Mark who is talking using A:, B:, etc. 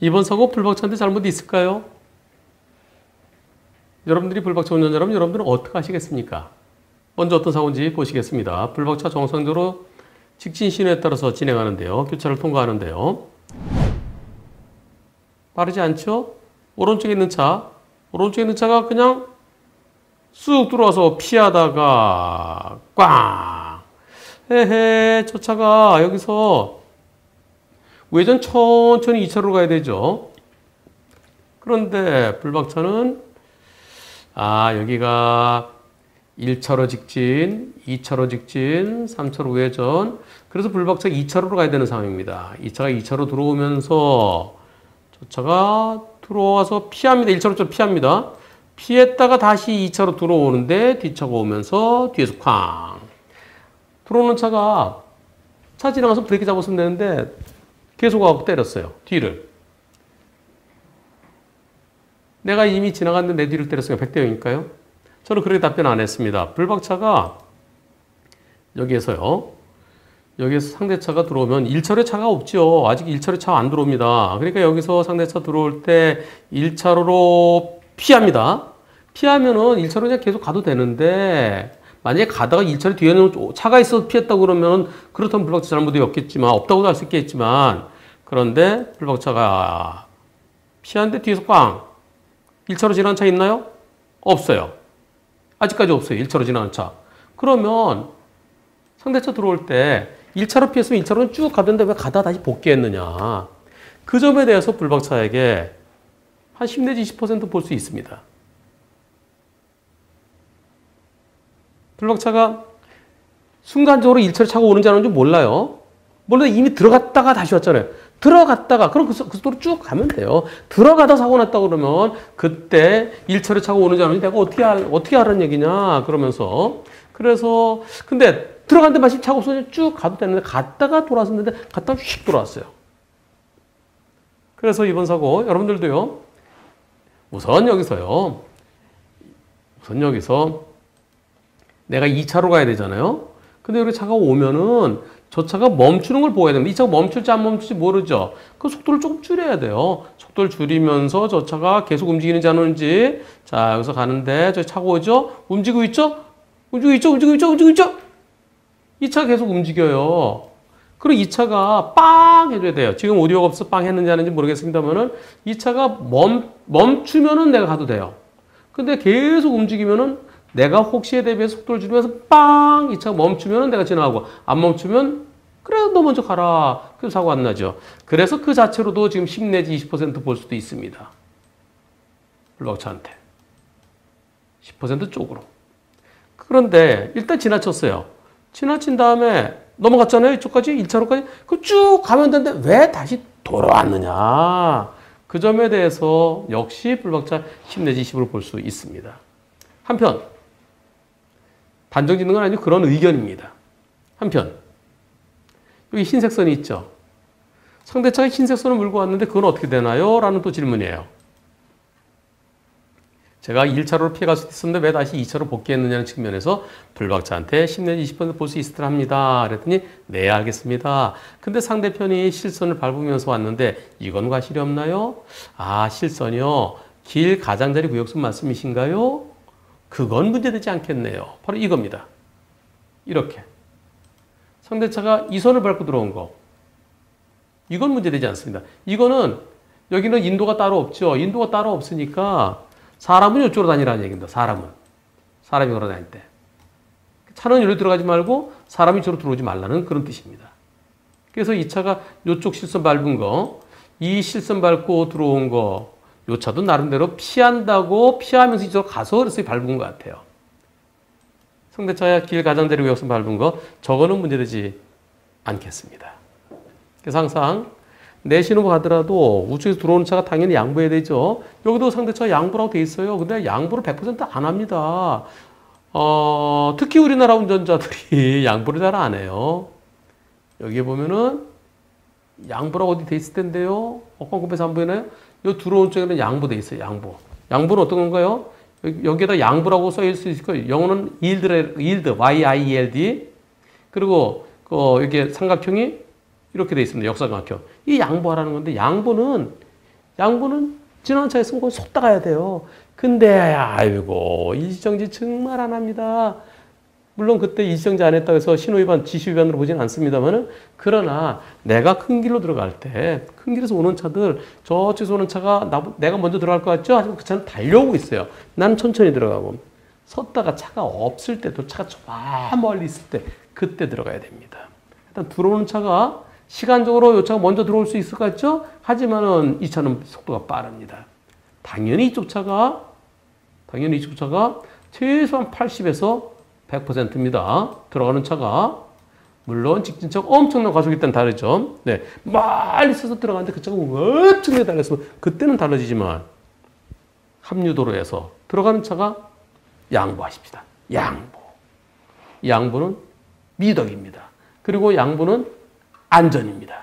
A: 이번 사고 불박차인데 잘못 있을까요? 여러분들이 불박차 운전자라면 여러분들은 어떻게 하시겠습니까? 먼저 어떤 사고인지 보시겠습니다. 불박차 정상적으로 직진 신호에 따라서 진행하는데요. 교차를 통과하는데요. 빠르지 않죠? 오른쪽에 있는 차, 오른쪽에 있는 차가 그냥 쑥 들어와서 피하다가 꽝! 헤헤, 저 차가 여기서 우회전 천천히 2차로로 가야 되죠. 그런데 불박차는 아, 여기가 1차로 직진, 2차로 직진, 3차로 우회전. 그래서 불박차 2차로로 가야 되는 상황입니다. 2차가 2차로 들어오면서 저 차가 들어와서 피합니다. 1차로 피합니다. 피했다가 다시 2차로 들어오는데 뒷차가 오면서 뒤에서 쾅. 들어오는 차가 차 지나가서 브레이크 잡았으면 되는데 계속 가고 때렸어요. 뒤를. 내가 이미 지나갔는데 내 뒤를 때렸으니까 100대 0일까요? 저는 그렇게 답변 안 했습니다. 불박차가 여기에서요. 여기에서 상대차가 들어오면 1차로에 차가 없죠. 아직 1차로에 차안 들어옵니다. 그러니까 여기서 상대차 들어올 때 1차로로 피합니다. 피하면은 1차로 그냥 계속 가도 되는데 만약에 가다가 1차로 뒤에는 차가 있어서 피했다고 그러면 그렇다면 불박차 잘못이 없겠지만 없다고도 할 수 있겠지만 그런데 불박차가 피하는데 뒤에서 꽝 1차로 지나간 차 있나요? 없어요. 아직까지 없어요. 1차로 지나간 차. 그러면 상대차 들어올 때 1차로 피했으면 1차로는 쭉 가던데 왜 가다 다시 복귀했느냐. 그 점에 대해서 불박차에게 한 10 내지 20%볼 수 있습니다. 불박차가 순간적으로 1차로 차가 오는지 안 오는지 몰라요. 몰라 이미 들어갔다가 다시 왔잖아요. 들어갔다가 그럼 그, 그 속도로 쭉 가면 돼요. 들어가다 사고 났다 그러면 그때 1차로 차가 오는지 안 오는지 내가 어떻게 알, 어떻게 하라는 얘기냐 그러면서 그래서 근데 들어갔는데 마침 차가 없어서 쭉 가도 되는데 갔다가 돌아왔는데 갔다가 휙 돌아왔어요. 그래서 이번 사고 여러분들도요. 우선 여기서요. 우선 여기서 내가 2차로 가야 되잖아요. 근데 여기 차가 오면은 저 차가 멈추는 걸 보아야 됩니다. 이 차가 멈출지 안 멈출지 모르죠. 그 속도를 조금 줄여야 돼요. 속도를 줄이면서 저 차가 계속 움직이는지 안 오는지. 자, 여기서 가는데 저 차가 오죠? 움직이고 있죠? 움직이고 있죠? 움직이고 있죠? 움직이고 있죠? 이 차가 계속 움직여요. 그럼 이 차가 빵 해줘야 돼요. 지금 오디오가 없어 빵 했는지 아닌지 모르겠습니다만은 이 차가 멈, 멈추면은 내가 가도 돼요. 근데 계속 움직이면은 내가 혹시에 대비해서 속도를 줄이면서 빵! 이 차가 멈추면 내가 지나가고 안 멈추면 그래 너 먼저 가라. 그래서 사고 안 나죠. 그래서 그 자체로도 지금 10 내지 20%볼 수도 있습니다. 블록차한테. 10% 쪽으로. 그런데 일단 지나쳤어요. 지나친 다음에 넘어갔잖아요. 이쪽까지 1차로까지. 그 쭉 가면 되는데 왜 다시 돌아왔느냐. 그 점에 대해서 역시 불박차 10 내지 20으로 볼 수 있습니다. 한편 단정 짓는 건 아니고 그런 의견입니다. 한편 여기 흰색 선이 있죠. 상대차가 흰색 선을 물고 왔는데 그건 어떻게 되나요? 라는 또 질문이에요. 제가 1차로를 피해갈 수 있었는데 왜 다시 2차로 복귀했느냐는 측면에서 불박차한테 10 내지 20%볼 수듯 합니다. 그랬더니 네 알겠습니다. 근데 상대편이 실선을 밟으면서 왔는데 이건 과실이 없나요? 아 실선이요. 길 가장자리 구역선 말씀이신가요? 그건 문제되지 않겠네요. 바로 이겁니다. 이렇게. 상대차가 이 선을 밟고 들어온 거. 이건 문제되지 않습니다. 이거는 여기는 인도가 따로 없죠. 인도가 따로 없으니까 사람은 이쪽으로 다니라는 얘기입니다. 사람은. 사람이 걸어 다닐 때. 차는 여기로 들어가지 말고 사람이 저로 들어오지 말라는 그런 뜻입니다. 그래서 이 차가 이쪽 실선 밟은 거, 이 실선 밟고 들어온 거, 요 차도 나름대로 피한다고 피하면서 이쪽으로 가서 그래서 밟은 것 같아요. 상대차야 길 가장자리 외곽선 밟은 거 저거는 문제되지 않겠습니다. 그래서 항상 내신호가 가더라도 우측에서 들어오는 차가 당연히 양보해야 되죠. 여기도 상대차 양보라고 돼 있어요. 근데 양보를 100%안 합니다. 어, 특히 우리나라 운전자들이 양보를 잘 안 해요. 여기에 보면은 양보라고 어디 돼 있을 텐데요. 어ቋkup에서 안 보이나요? 요 들어온 쪽에는 양보돼 있어요. 양보. 양보는 어떤 건가요? 여기에다 양보라고 써 있을 수 거예요. 영어는 yield, yield. 그리고 그 이렇게 삼각형이 이렇게 돼 있습니다. 역삼각형. 이 양보하라는 건데 양보는 양보는 지나는 차에 있으면 속다 가야 돼요. 근데 아이고 이시정지 정말 안 합니다. 물론 그때 이시정지 안 했다고 해서 신호위반, 지시위반으로 보지는 않습니다만은 그러나 내가 큰 길로 들어갈 때 큰 길에서 오는 차들 저쪽에서 오는 차가 나, 내가 먼저 들어갈 것 같죠? 하지만 그 차는 달려오고 있어요. 나는 천천히 들어가고 섰다가 차가 없을 때도 차가 저 멀리 있을 때 그때 들어가야 됩니다. 일단 들어오는 차가 시간적으로 이 차가 먼저 들어올 수 있을 것 같죠? 하지만은 이 차는 속도가 빠릅니다. 당연히 이쪽 차가 당연히 이쪽 차가 최소한 80에서 100%입니다. 들어가는 차가 물론 직진차가 엄청난 가속이 때는 다르죠. 네, 멀리 서서 들어가는데 그 차가 엄청나게 달렸으면 그때는 달라지지만 합류도로에서 들어가는 차가 양보하십시다. 양보. 양보는 미덕입니다. 그리고 양보는 안전입니다.